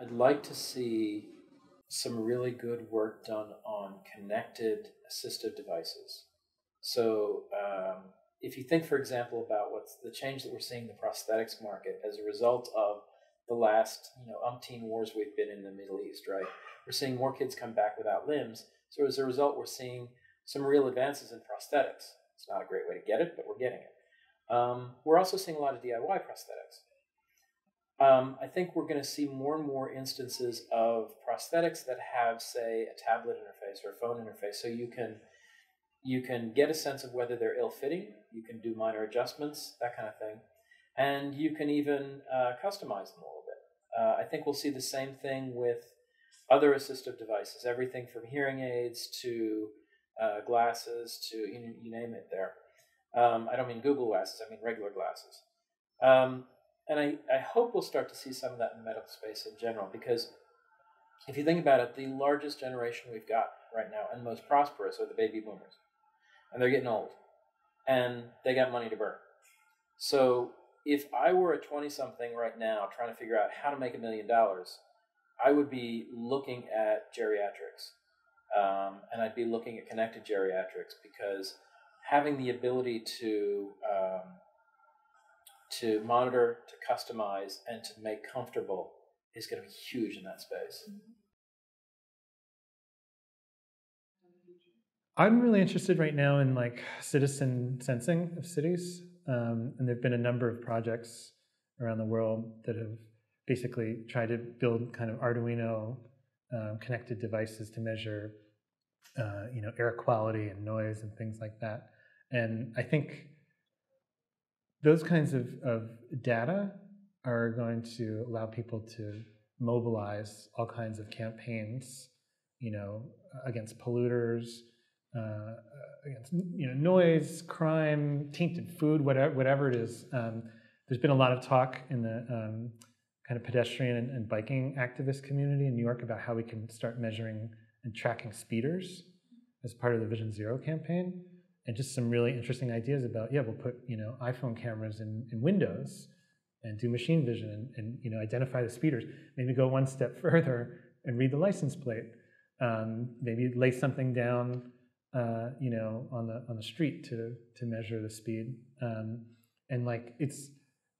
I'd like to see some really good work done on connected assistive devices. So, um, if you think, for example, about what's the change that we're seeing in the prosthetics market as a result of the last, you know, umpteen wars we've been in the Middle East, right? We're seeing more kids come back without limbs. So as a result, we're seeing some real advances in prosthetics. It's not a great way to get it, but we're getting it. Um, we're also seeing a lot of DIY prosthetics. Um, I think we're going to see more and more instances of prosthetics that have, say, a tablet interface or a phone interface, so you can you can get a sense of whether they're ill-fitting. You can do minor adjustments, that kind of thing, and you can even uh, customize them a little bit. Uh, I think we'll see the same thing with other assistive devices, everything from hearing aids to uh, glasses to you, you, name it. There, um, I don't mean Google glasses. I mean regular glasses. Um, and I, I hope we'll start to see some of that in medical space in general, because if you think about it, the largest generation we've got right now and most prosperous are the baby boomers. And they're getting old. And they got money to burn. So if I were a 20 something right now trying to figure out how to make a million dollars, I would be looking at geriatrics. Um, and I'd be looking at connected geriatrics because having the ability to um, to monitor, to customize, and to make comfortable is going to be huge in that space. I'm really interested right now in like citizen sensing of cities, um, and there've been a number of projects around the world that have basically tried to build kind of Arduino um, connected devices to measure, uh, you know, air quality and noise and things like that. And I think those kinds of, of data are going to allow people to mobilize all kinds of campaigns, you know, against polluters, uh, against you know noise, crime, tainted food, whatever whatever it is. Um, there's been a lot of talk in the um, kind of pedestrian and, and, biking activist community in New York about how we can start measuring and tracking speeders as part of the Vision Zero campaign and just some really interesting ideas about yeah we'll put you know iphone cameras in, in windows and do machine vision and, and, you know identify the speeders. Maybe go one step further and read the license plate. Um, maybe lay something down uh, you know on the on the street to to measure the speed. Um, and like it's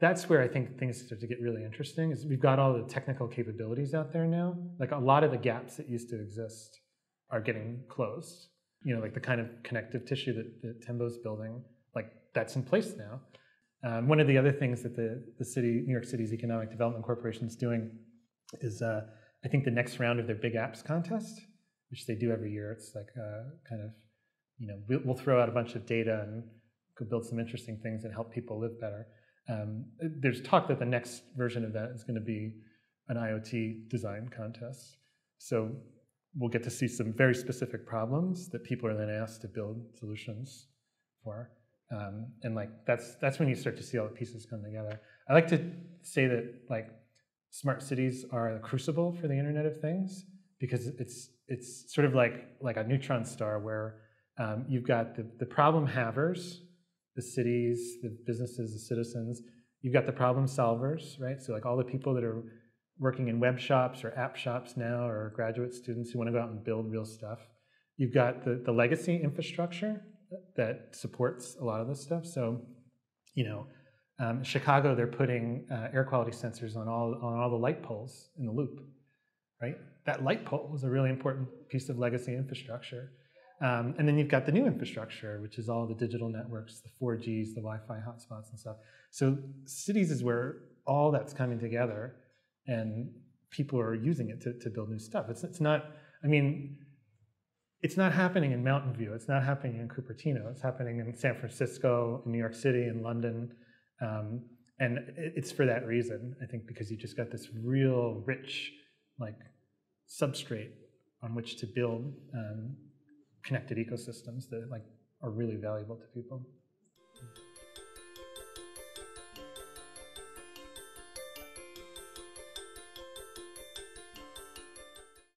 that's where I think things start to get really interesting is we've got all the technical capabilities out there now. Like a lot of the gaps that used to exist are getting closed you know, like the kind of connective tissue that, that Temboo's building, like that's in place now. Um, one of the other things that the, the city, New York City's Economic Development Corporation is doing is, uh, I think the next round of their Big Apps contest, which they do every year, it's like uh, kind of, you know, we'll, we'll, throw out a bunch of data and go build some interesting things and help people live better. Um, there's talk that the next version of that is going to be an IoT design contest. So we'll get to see some very specific problems that people are then asked to build solutions for. Um, and like that's that's when you start to see all the pieces come together. I like to say that like smart cities are the crucible for the Internet of Things because it's it's sort of like like a neutron star where um, you've got the, the problem havers, the cities, the businesses, the citizens. You've got the problem solvers, right? So like all the people that are working in web shops or app shops now or graduate students who want to go out and build real stuff. You've got the, the legacy infrastructure that supports a lot of this stuff. So, you know, um, Chicago, they're putting uh, air quality sensors on all, on all the light poles in the loop, right? That light pole is a really important piece of legacy infrastructure. Um, and then you've got the new infrastructure, which is all the digital networks, the 4Gs, the Wi-Fi hotspots and stuff. So cities is where all that's coming together and people are using it to, to build new stuff. It's, it's not, I mean, it's not happening in Mountain View. It's not happening in Cupertino. It's happening in San Francisco, in New York City, in London. Um, and it's for that reason, I think, because you just got this real rich, like, substrate on which to build um, connected ecosystems that, like, are really valuable to people.